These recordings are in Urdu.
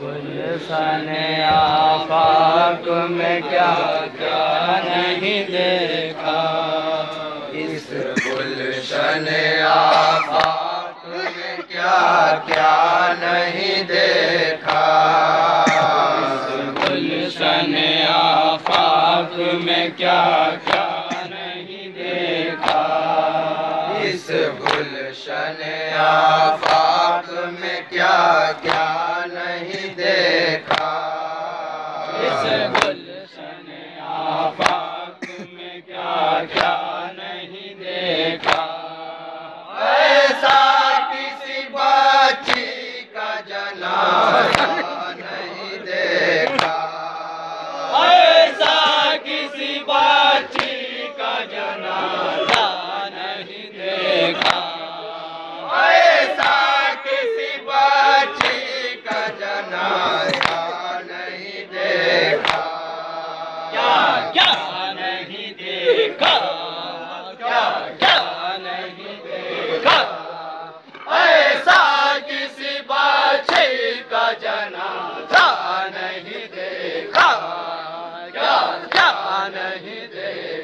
گلشن آفاق میں کیا کیا نہیں دیکھا؟ اس گلشن آفاق میں کیا کیا نہیں دیکھا؟ اس گلشن آفاق میں کیا کیا نہیں دیکھا؟ اس گلشن آفاق میں کیا کیا نہیں دیکھا۔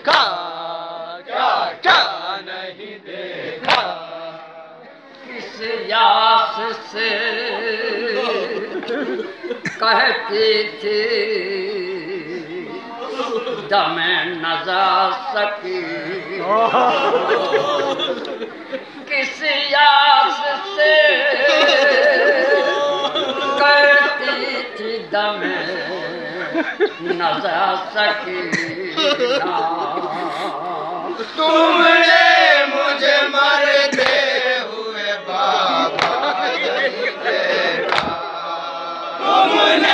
دیکھا، کیا کیا نہیں دیکھا؟ یاس سے کہتی تھی، دم نزا سکی۔ کس یاس سے کہتی تھی، دم نہ جا تم نے مجھے مرتے ہوئے بابا۔ تم نے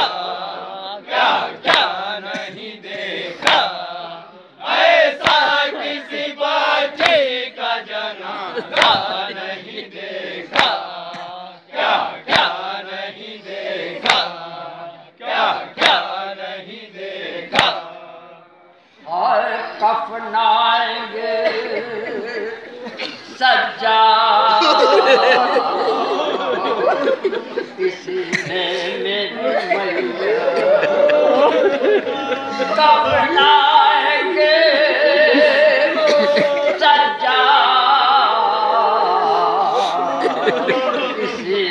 おいし。い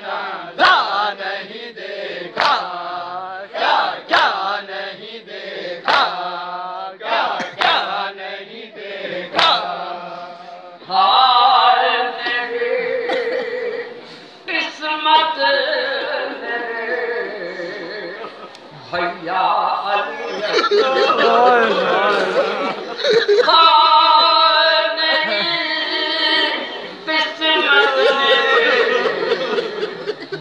نہیں دیکھا کیا نہیں دےا کیا نہیں دیکھا۔ حیا علی